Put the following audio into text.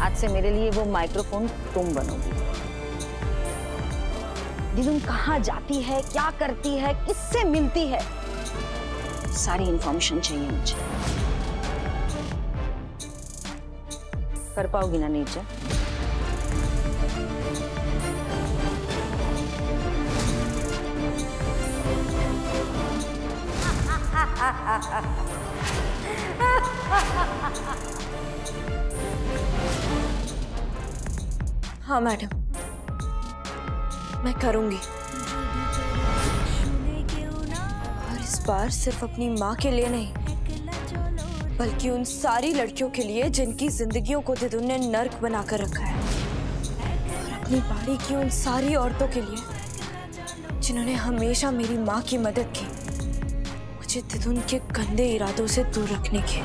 आज से मेरे लिए वो माइक्रोफोन तुम बनोगी। दिदुन कहाँ जाती है, क्या करती है, किससे मिलती है? सारी इंफॉर्मेशन चाहिए मुझे। कर पाओगी ना नीचे? हाँ मैडम। मैं करूँगी। और इस बार सिर्फ़ अपनी माँ के लिए नहीं, बल्कि उन सारी लड़कियों के लिए जिनकी जिंदगियों को दिदुन ने नर्क बनाकर रखा है। और अपनी बाड़ी की उन सारी औरतों के लिए, जिन्होंने हमेशा मेरी माँ की मदद की, मुझे दिदुन के गंदे इरादों से दूर रखने की।